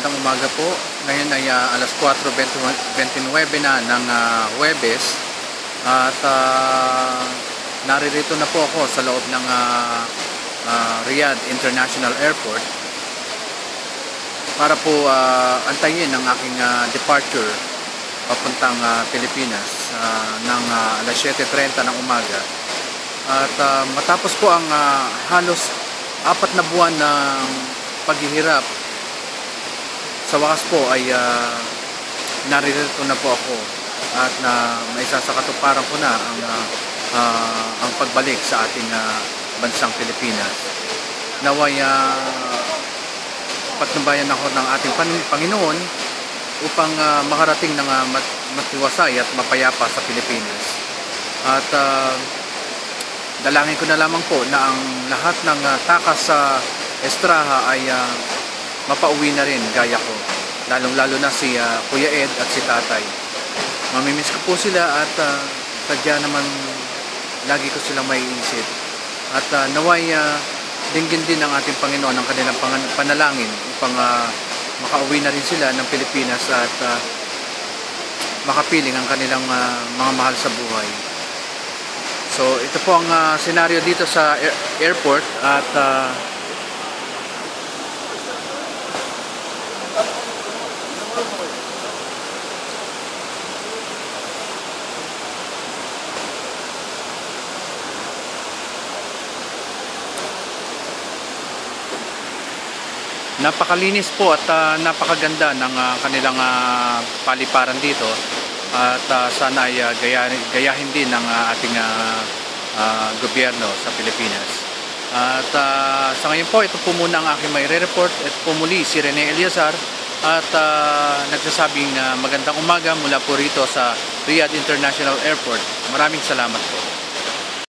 magandang umaga po. Ngayon ay ah, alas 4.29 na ng ah, Huwebes at ah, naririto na po ako sa loob ng ah, ah, Riyadh International Airport para po ah, antayin ang aking ah, departure papuntang ah, Pilipinas ah, ng ah, alas 7.30 ng umaga. At ah, matapos po ang ah, halos apat na buwan ng paghihirap sa wakas po ay uh, naririto na po ako at na maisa sa katuparan ko na ang ah, ah, ang pagbalik sa ating ah, bansang Pilipinas. Naway uh, patnubayan ako ng ating Pan- Panginoon upang ah, makarating ng ah, mat- matiwasay at mapayapa sa Pilipinas. At ah, dalangin ko na lamang po na ang lahat ng ah, takas sa Estraha ay ah, mapauwi na rin gaya ko. Lalong lalo na si ah, Kuya Ed at si Tatay. Mamimiss ko po sila at uh, sadya naman lagi ko silang may isip. At ah, naway uh, dinggin din ng ating Panginoon ang kanilang panalangin upang ah, makauwi na rin sila ng Pilipinas at ah, makapiling ang kanilang ah, mga mahal sa buhay. So ito po ang ah, senaryo dito sa air- airport at ah, napakalinis po at ah, napakaganda ng ah, kanilang ah, paliparan dito at ah, sana ay ah, gayahin, gayahin din ng ah, ating ah, ah, gobyerno sa Pilipinas. At ah, sa ngayon po, ito po muna ang aking may re-report. Ito po muli si Rene Eliazar at ah, nagsasabing ah, magandang umaga mula po rito sa Riyadh International Airport. Maraming salamat po.